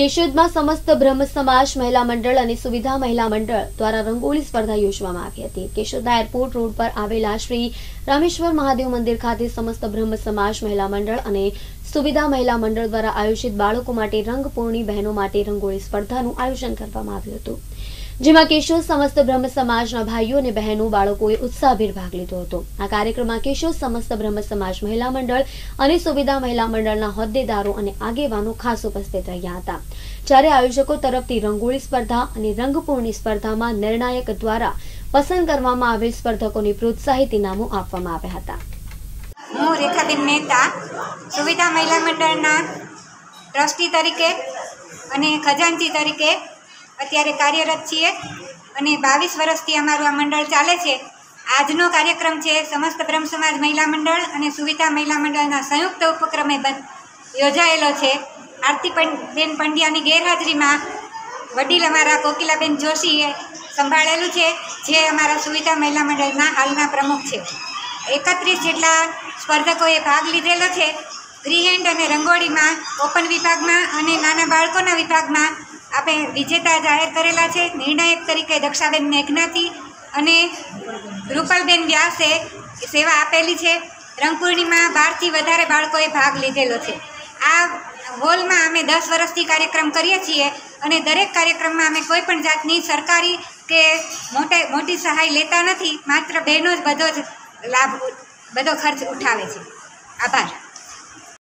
કેશોદમાં સમસ્ત બ્રહ્મ સમાજ, મહિલા મંડળ અને સુવિધા મહિલા મંડળ દ્વારા રંગોળી સ્પર્ધા યોજવામાં આવી હતી. કેશોદના એરપોર્ટ રોડ પર આવેલા શ્રી રામેશ્વર મહાદેવ મંદિર ખાતે સમસ્ત બ્રહ્મ સમાજ, મહિલા મંડળ અને સુવિધા મહિલા મંડળ દ્વારા આયોજિત બાળકો માટે રંગપૂર્ણી બહેનો માટે રંગોળી સ્પર્ધાનું આયોજન કરવામાં આવ્યું હતું. જેમાં કેશોદ સમસ્ત બ્રહ્મ સમાજના ભાઈઓ અને બહેનો બાળકોએ ઉત્સાહભેર ભાગ લીધો હતો. આ કાર્યક્રમમાં કેશોદ સમસ્ત બ્રહ્મ સમાજ મહિલા મંડળ અને સુવિધા મહિલા મંડળના હોદ્દેદારો અને આગેવાનો ખાસ ઉપસ્થિત રહ્યા હતા. જ્યારે આયોજકો તરફથી રંગોળી સ્પર્ધા અને રંગપૂર્ણી સ્પર્ધામાં નિર્ણાયક દ્વારા પસંદ કરવામાં આવેલ સ્પર્ધકોને પ્રોત્સાહિત ઇનામો આપવામાં આવ્યા હતા. હું રેખાબેન મહેતા, સુવિધા મહિલા મંડળના ટ્રસ્ટી તરીકે અને ખજાનચી તરીકે અત્યારે કાર્યરત છીએ અને બાવીસ વર્ષથી અમારું આ મંડળ ચાલે છે. આજનો કાર્યક્રમ છે સમસ્ત બ્રહ્મ સમાજ મહિલા મંડળ અને સુવિધા મહિલા મંડળના સંયુક્ત ઉપક્રમે યોજાયેલો છે. આરતી બેન પંડ્યાની ગેરહાજરીમાં વડીલ અમારા કોકિલાબેન જોશીએ સંભાળેલું છે, જે અમારા સુવિધા મહિલા મંડળના હાલના પ્રમુખ છે. એકત્રીસ જેટલા સ્પર્ધકોએ ભાગ લીધેલો છે. ફ્રી હેન્ડ અને રંગોળીમાં, ઓપન વિભાગમાં અને નાના બાળકોના વિભાગમાં આપણે વિજેતા જાહેર કરેલા છે, નિર્ણાયક તરીકે દક્ષાબેન મેઘનાથી અને રૂપલબેન વ્યાસે સેવા આપેલી છે. રંગપૂર્ણિમાં બારથી વધારે બાળકોએ ભાગ લીધેલો છે. આ હોલમાં અમે દસ વર્ષથી કાર્યક્રમ કરીએ છીએ અને દરેક કાર્યક્રમમાં અમે કોઈ પણ જાતની સરકારી કે મોટે, મોટી સહાય લેતા નથી, માત્ર બહેનો જ બધો જ લાભ, બધો ખર્ચ ઉઠાવે છે. આભાર.